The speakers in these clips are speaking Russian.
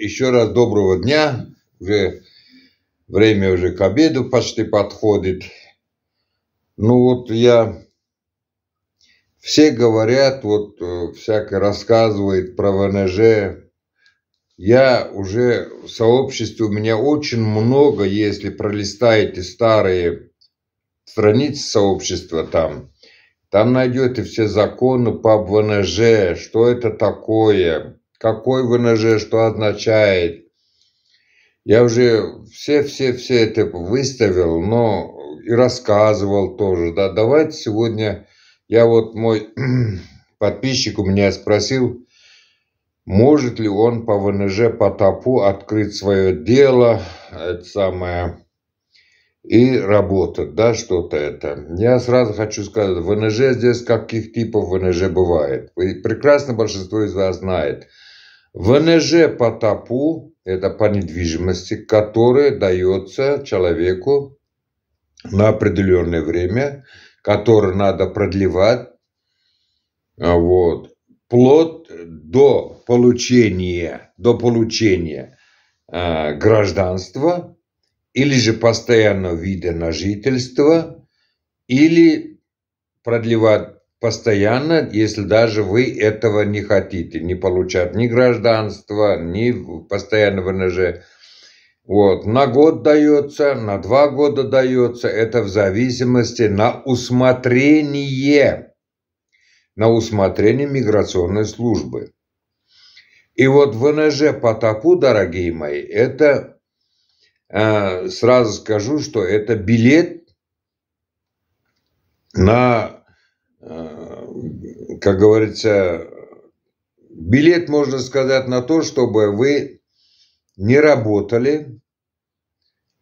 еще раз доброго дня. Уже время уже к обеду почти подходит. Ну вот я... Все говорят, вот э, всякое рассказывает про ВНЖ. Я уже в сообществе, у меня очень много, если пролистаете старые страницы сообщества там, там найдете все законы по ВНЖ, что это такое, какой ВНЖ, что означает. Я уже все-все-все это выставил, но и рассказывал тоже. Да, давайте сегодня, я вот мой подписчик у меня спросил, может ли он по ВНЖ по ТАПу открыть свое дело, это самое, и работать, да, что-то это. Я сразу хочу сказать, ВНЖ здесь каких типов ВНЖ бывает. Вы прекрасно большинство из вас знает. ВНЖ по ТАПу, это по недвижимости, который дается человеку на определенное время, который надо продлевать, а вот, вплоть до получения, до получения э, гражданства или же постоянного вида на жительство, или продлевать постоянно, если даже вы этого не хотите, не получать ни гражданства, ни постоянного ВНЖ. Вот, на год дается, на два года дается, это в зависимости на усмотрение, на усмотрение миграционной службы. И вот ВНЖ по ТАПу, дорогие мои, это Э, сразу скажу, что это билет на, как говорится, билет, можно сказать, на то, чтобы вы не работали,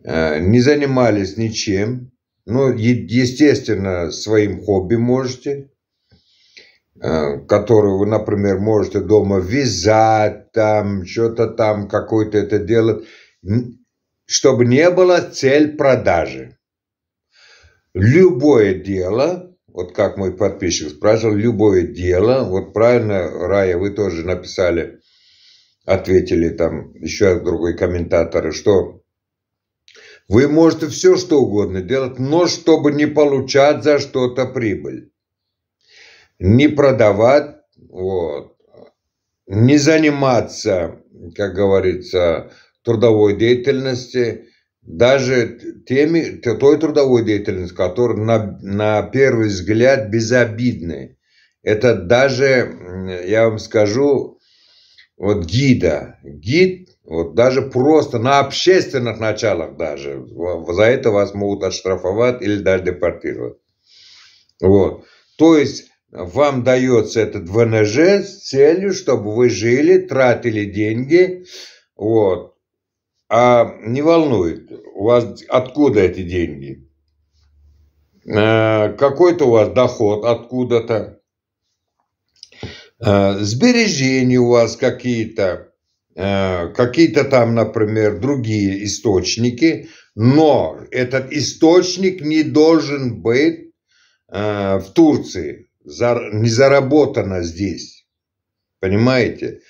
э, не занимались ничем, ну, естественно, своим хобби можете, которые вы, например, можете дома вязать, там, что-то там, какое-то это делать чтобы не было цель продажи. Любое дело, вот как мой подписчик спрашивал, любое дело, вот правильно, Рая, вы тоже написали, ответили там еще другой комментатор, что вы можете все что угодно делать, но чтобы не получать за что-то прибыль. Не продавать, вот, не заниматься, как говорится, трудовой деятельности, даже теми, той трудовой деятельности, которая на, на первый взгляд безобидная. Это даже, я вам скажу, вот гида. Гид, вот даже просто на общественных началах даже, за это вас могут отштрафовать или даже депортировать. Вот. То есть, вам дается этот ВНЖ с целью, чтобы вы жили, тратили деньги, вот, а не волнует, у вас откуда эти деньги? Э, какой-то у вас доход откуда-то, э, сбережения у вас какие-то, э, какие-то там, например, другие источники, но этот источник не должен быть в Турции, не заработано здесь, понимаете?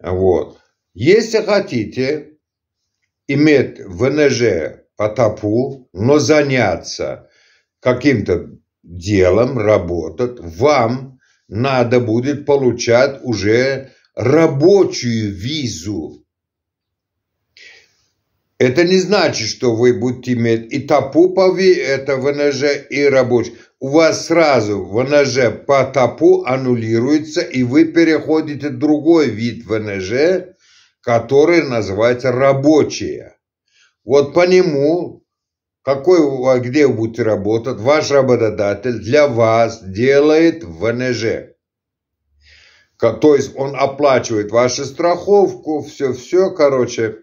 Вот. Если хотите, иметь ВНЖ по ТАПу, но заняться каким-то делом, работать, вам надо будет получать уже рабочую визу. Это не значит, что вы будете иметь и ТАПу по это ВНЖ, и рабочий. У вас сразу ВНЖ по ТАПу аннулируется, и вы переходите в другой вид ВНЖ, которые называются рабочие. Вот по нему, какой, где вы будете работать, ваш работодатель для вас делает ВНЖ. То есть он оплачивает вашу страховку, все-все, короче.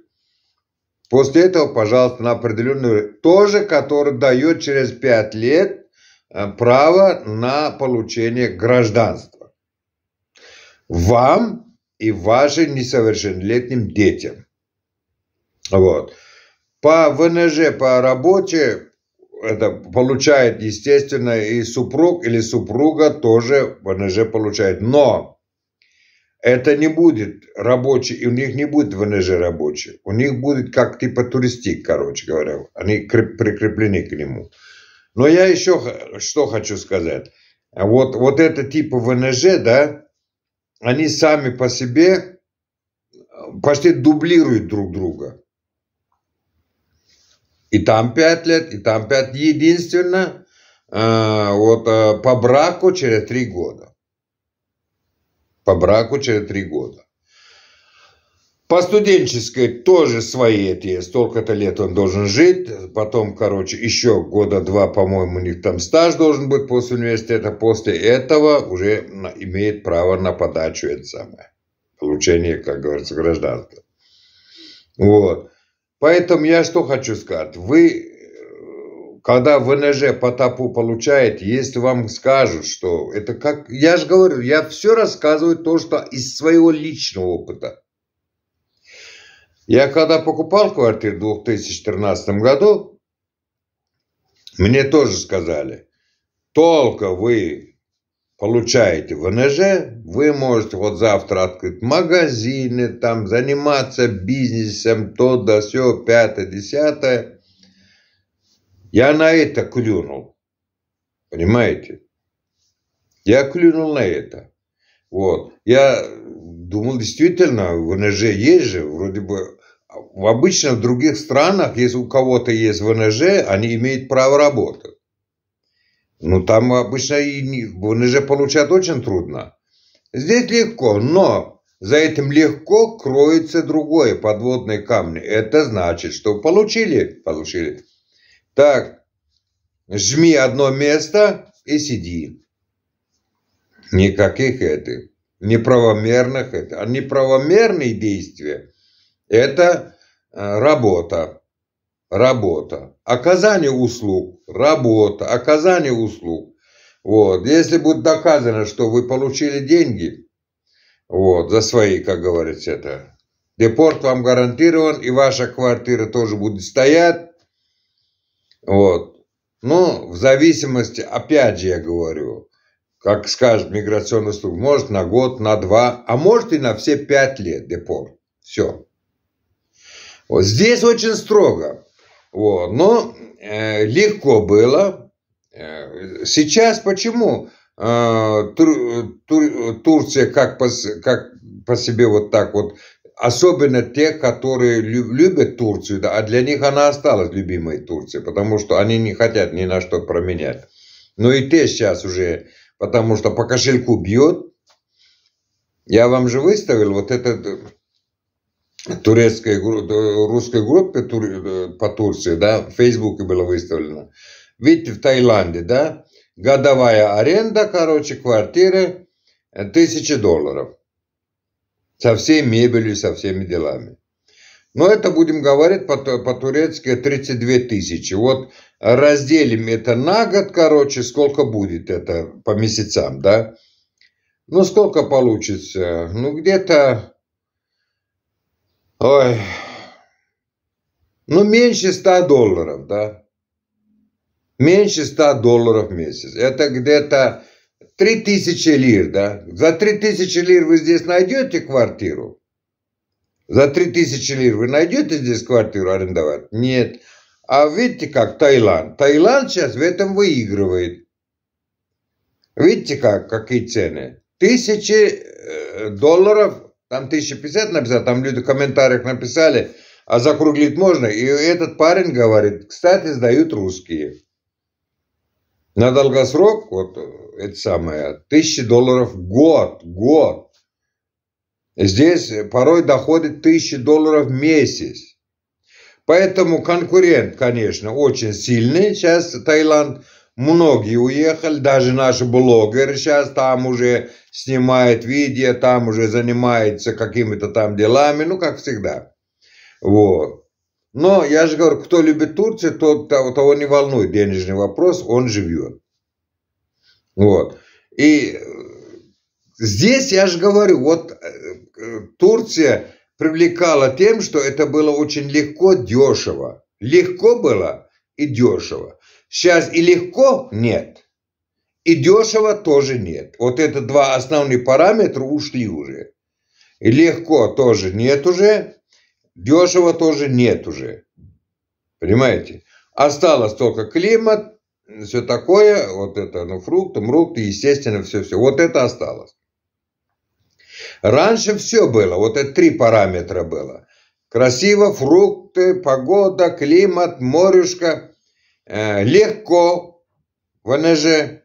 После этого, пожалуйста, на определенную, тоже, который дает через 5 лет э, право на получение гражданства. Вам и вашим несовершеннолетним детям. Вот. По ВНЖ, по работе, это получает, естественно, и супруг или супруга тоже ВНЖ получает. Но это не будет рабочий, у них не будет ВНЖ рабочий. У них будет как типа туристик, короче говоря. Они прикреплены к нему. Но я еще что хочу сказать. Вот, вот это типа ВНЖ, да, они сами по себе почти дублируют друг друга. И там пять лет, и там пять. Единственное, э, вот э, по браку через три года. По браку через три года. По студенческой тоже свои эти, столько-то лет он должен жить, потом, короче, еще года два, по-моему, у них там стаж должен быть после университета, после этого уже имеет право на подачу, это самое, получение, как говорится, гражданства. Вот. Поэтому я что хочу сказать, вы, когда ВНЖ по ТАПу получаете, если вам скажут, что это как, я же говорю, я все рассказываю то, что из своего личного опыта. Я когда покупал квартиру в 2013 году, мне тоже сказали, только вы получаете ВНЖ, вы можете вот завтра открыть магазины, там заниматься бизнесом, то да все, пятое, десятое. Я на это клюнул. Понимаете? Я клюнул на это. Вот. Я думал, действительно, ВНЖ есть же, вроде бы в других странах, если у кого-то есть ВНЖ, они имеют право работать. Ну, там обычно и ВНЖ получать очень трудно. Здесь легко, но за этим легко кроется другое, подводные камни. Это значит, что получили, получили. Так, жми одно место и сиди. Никаких этих неправомерных, это, а неправомерные действия – это э, работа, работа, оказание услуг, работа, оказание услуг. Вот. Если будет доказано, что вы получили деньги вот, за свои, как говорится, это, депорт вам гарантирован, и ваша квартира тоже будет стоять. Вот. Ну, в зависимости, опять же я говорю, как скажет миграционная служба, может на год, на два, а может и на все пять лет депорт. Все. Вот здесь очень строго. Вот. Но э, легко было. Э, сейчас почему э, Тур, Тур, Турция как по, как по себе вот так вот, особенно те, которые любят Турцию, да, а для них она осталась любимой Турцией, потому что они не хотят ни на что променять. Но и те сейчас уже потому что по кошельку бьет. Я вам же выставил вот этот турецкой, русской группе э, по Турции, да, в Фейсбуке было выставлено. Видите, в Таиланде, да, годовая аренда, короче, квартиры, э, тысячи долларов. Со всей мебелью, со всеми делами. Но это будем говорить по-турецки 32 тысячи. Вот разделим это на год, короче, сколько будет это по месяцам, да? Ну, сколько получится? Ну, где-то... Ой... Ну, меньше 100 долларов, да? Меньше 100 долларов в месяц. Это где-то 3000 лир, да? За 3000 лир вы здесь найдете квартиру? За 3000 лир вы найдете здесь квартиру арендовать? Нет. А видите как Таиланд? Таиланд сейчас в этом выигрывает. Видите как, какие цены? Тысячи э, долларов, там 1050 написано, там люди в комментариях написали, а закруглить можно. И этот парень говорит, кстати, сдают русские. На долгосрок, вот это самое, тысячи долларов год, год. Здесь порой доходит тысячи долларов в месяц. Поэтому конкурент, конечно, очень сильный. Сейчас Таиланд, многие уехали, даже наши блогеры сейчас там уже снимают видео, там уже занимаются какими-то там делами, ну, как всегда. Вот. Но я же говорю, кто любит Турцию, тот, того не волнует денежный вопрос, он живет. Вот. И здесь я же говорю, вот э, Турция привлекала тем, что это было очень легко, дешево. Легко было и дешево. Сейчас и легко нет, и дешево тоже нет. Вот это два основных параметра ушли уже. И легко тоже нет уже, дешево тоже нет уже. Понимаете? Осталось только климат, все такое, вот это, ну, фрукты, мрукты, естественно, все-все. Вот это осталось. Раньше все было, вот это три параметра было. Красиво, фрукты, погода, климат, морюшка, э, легко, ВНЖ,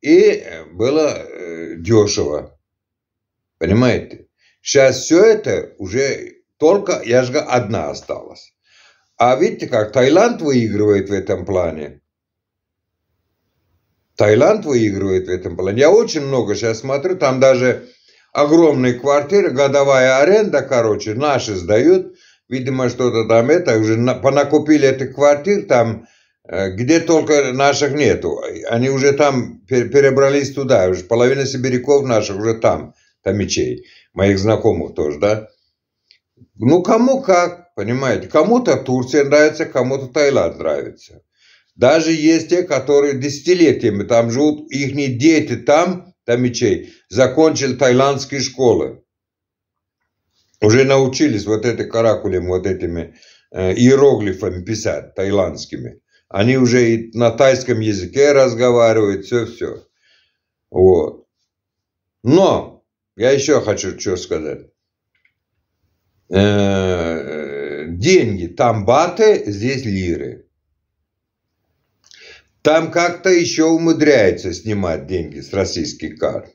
и было э, дешево. Понимаете? Сейчас все это уже только, я говорю, одна осталась. А видите как, Таиланд выигрывает в этом плане. Таиланд выигрывает в этом плане. Я очень много сейчас смотрю, там даже огромные квартиры, годовая аренда, короче, наши сдают. Видимо, что-то там это, уже понакупили этих квартир там, где только наших нету. Они уже там перебрались туда, уже половина сибиряков наших уже там, тамичей, моих знакомых тоже, да. Ну, кому как, понимаете. Кому-то Турция нравится, кому-то Таиланд нравится. Даже есть те, которые десятилетиями там живут, их дети там, тамичей, закончили тайландские школы. Уже научились вот этой каракулем, вот этими э, иероглифами писать, тайландскими. Они уже и на тайском языке разговаривают, все-все. Вот. Но, я еще хочу что сказать. Э, деньги, там баты, здесь лиры. Там как-то еще умудряется снимать деньги с российских карт.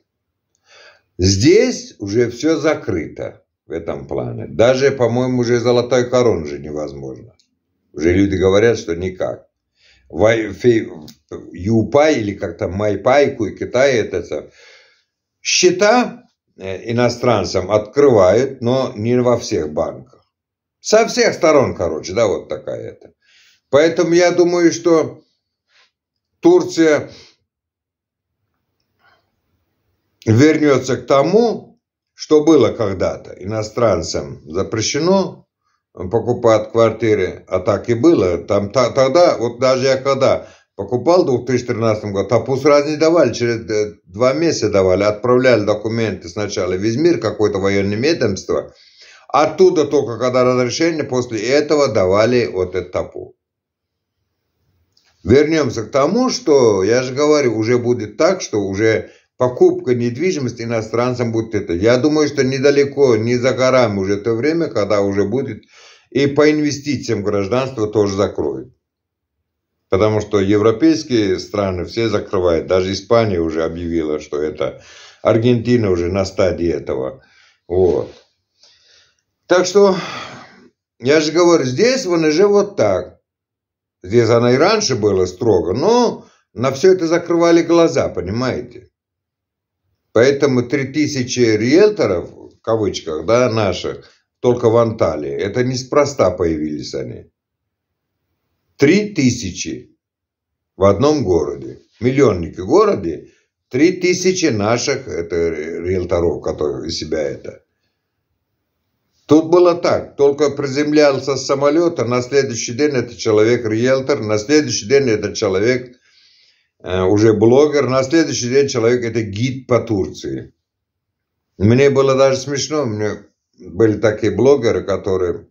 Здесь уже все закрыто в этом плане. Даже, по-моему, уже золотой корон уже невозможно. Уже люди говорят, что никак. Юпай или как-то Майпайку и Китай это счета э, иностранцам открывают, но не во всех банках. Со всех сторон, короче, да, вот такая это. Поэтому я думаю, что Турция вернется к тому, что было когда-то. Иностранцам запрещено покупать квартиры, а так и было. Там, тогда, вот даже я когда покупал в 2013 году, тапу сразу не давали, через два месяца давали, отправляли документы сначала в Измир, какое-то военное ведомство, оттуда только когда разрешение, после этого давали вот этот тапу. Вернемся к тому, что, я же говорю, уже будет так, что уже покупка недвижимости иностранцам будет это. Я думаю, что недалеко, не за горами уже то время, когда уже будет и по инвестициям гражданство тоже закроют. Потому что европейские страны все закрывают. Даже Испания уже объявила, что это Аргентина уже на стадии этого. Вот. Так что, я же говорю, здесь в ВНЖ вот так. Здесь она и раньше была строго, но на все это закрывали глаза, понимаете? Поэтому 3000 риэлторов, в кавычках, да, наших, только в Анталии, это неспроста появились они. 3000 в одном городе. Миллионники городе, 3000 наших это риэлторов, которые из себя это. Тут было так, только приземлялся с самолета, на следующий день это человек риэлтор, на следующий день это человек уже блогер, на следующий день человек это гид по Турции. Мне было даже смешно, мне были такие блогеры, которые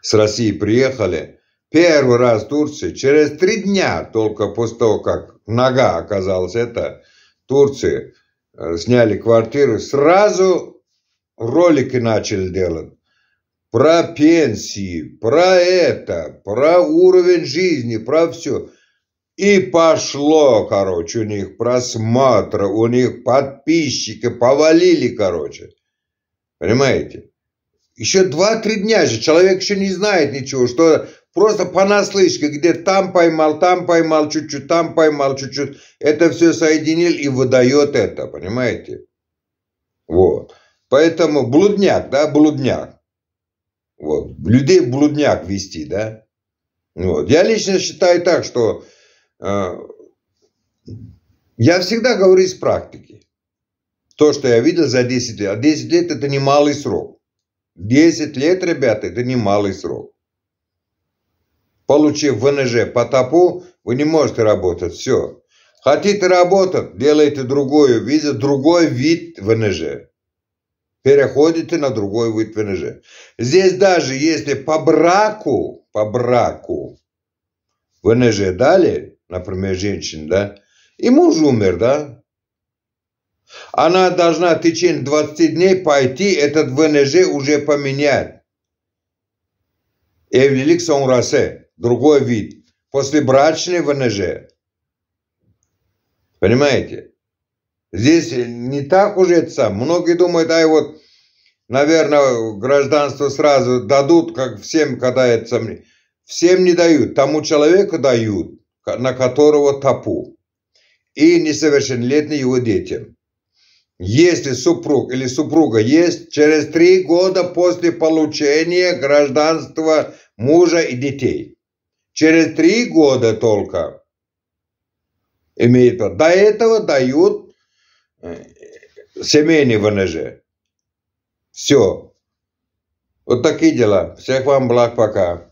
с России приехали, первый раз в Турции, через три дня только после того, как нога оказалась это, Турции, э, сняли квартиру, сразу ролики начали делать про пенсии, про это, про уровень жизни, про все. И пошло, короче, у них просмотры, у них подписчики повалили, короче. Понимаете? Еще два-три дня же человек еще не знает ничего, что просто понаслышке, где там поймал, там поймал чуть-чуть, там поймал чуть-чуть. Это все соединил и выдает это, понимаете? Вот. Поэтому блудняк, да, блудняк. Вот. Людей блудняк вести, да. Вот. Я лично считаю так, что я всегда говорю из практики. То, что я видел за 10 лет. А 10 лет это немалый срок. 10 лет, ребята, это немалый срок. Получив ВНЖ по ТАПу, вы не можете работать. Все. Хотите работать, делайте другую визу, другой вид ВНЖ. переходите на другой вид ВНЖ. Здесь даже если по браку, по браку ВНЖ дали, например, женщине, да, и муж умер, да, она должна в течение 20 дней пойти этот ВНЖ уже поменять. Evlilik sonrası, другой вид. После брачной ВНЖ. Понимаете? Здесь не так уже это сам. Многие думают, ай вот, наверное, гражданство сразу дадут, как всем, когда это сам... Всем не дают. Тому человеку дают, на которого топу. И несовершеннолетним его детям. Если супруг или супруга есть, через три года после получения гражданства мужа и детей. Через три года только имеет. До этого дают семейный ВНЖ. Все. Вот такие дела. Всех вам благ пока.